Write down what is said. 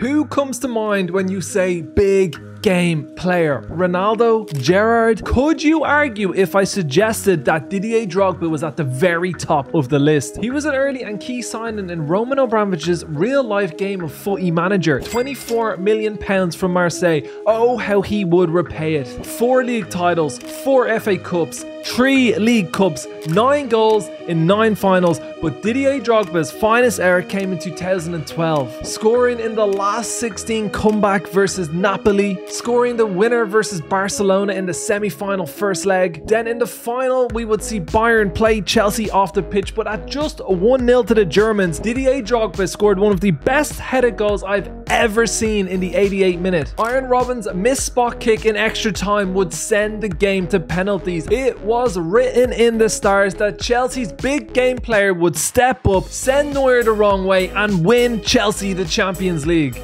Who comes to mind when you say big game player. Ronaldo, Gerrard. Could you argue if I suggested that Didier Drogba was at the very top of the list? He was an early and key signing in Roman Abramovich's real-life game of footy manager. 24 million pounds from Marseille. Oh, how he would repay it. Four league titles, four FA Cups, three League Cups, nine goals in nine finals, but Didier Drogba's finest era came in 2012, scoring in the last 16 comeback versus Napoli, scoring the winner versus Barcelona in the semi-final first leg. Then in the final, we would see Bayern play Chelsea off the pitch, but at just 1-0 to the Germans, Didier Drogba scored one of the best headed goals I've ever seen in the 88 minute. Arjen Robben's missed spot kick in extra time would send the game to penalties. It was written in the stars that Chelsea's big game player would step up, send Neuer the wrong way, and win Chelsea the Champions League.